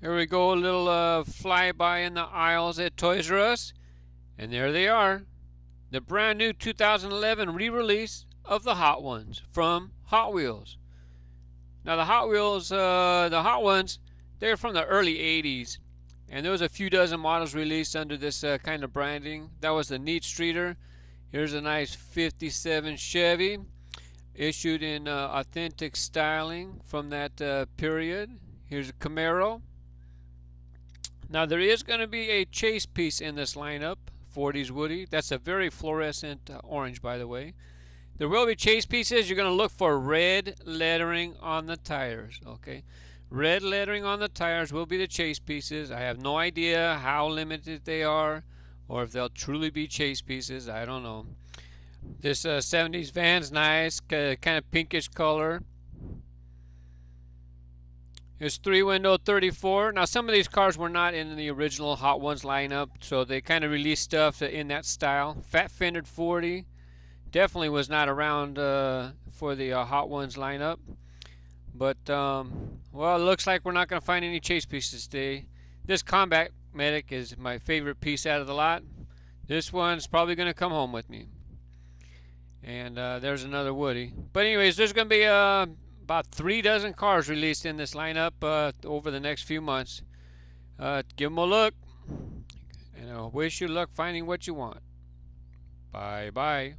Here we go, a little uh, flyby in the aisles at Toys R Us. And there they are. The brand new 2011 re-release of the Hot Ones from Hot Wheels. Now the Hot Wheels, uh, the Hot Ones, they're from the early 80s. And there was a few dozen models released under this uh, kind of branding. That was the Neet Streeter. Here's a nice 57 Chevy issued in uh, authentic styling from that uh, period. Here's a Camaro. Now there is going to be a chase piece in this lineup, 40s Woody. That's a very fluorescent uh, orange, by the way. There will be chase pieces. You're going to look for red lettering on the tires, okay? Red lettering on the tires will be the chase pieces. I have no idea how limited they are or if they'll truly be chase pieces. I don't know. This uh, 70s van's nice, kind of pinkish color. Here's three window 34. Now some of these cars were not in the original Hot Ones lineup, so they kind of released stuff in that style. Fat fendered 40 definitely was not around uh, for the uh, Hot Ones lineup. But um, well, it looks like we're not going to find any chase pieces today. This combat medic is my favorite piece out of the lot. This one's probably going to come home with me. And uh, there's another Woody. But anyways, there's going to be uh, about three dozen cars released in this lineup uh, over the next few months. Uh, give them a look. And I wish you luck finding what you want. Bye bye.